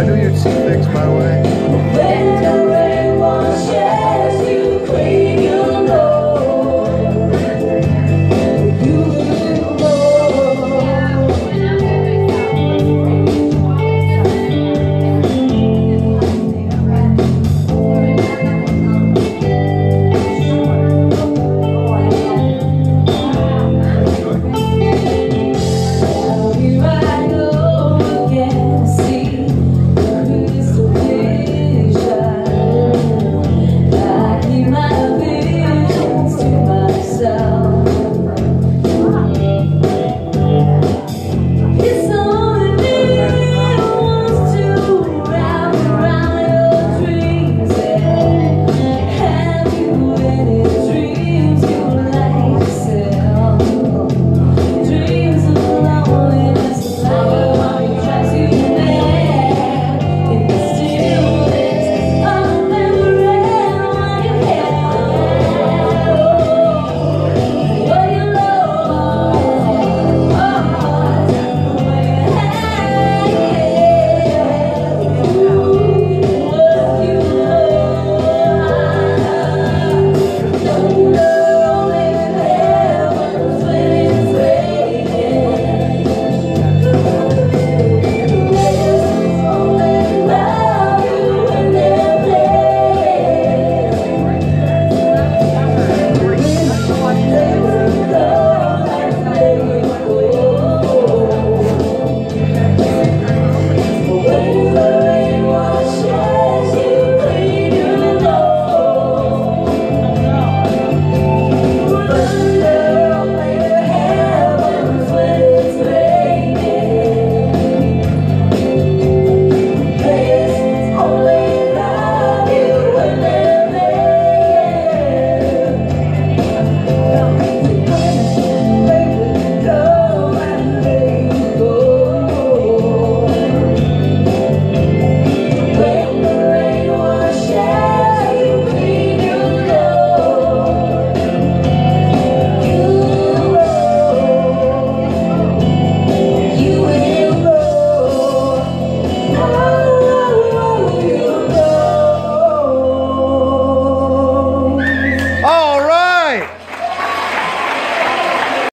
I knew you'd see things my way.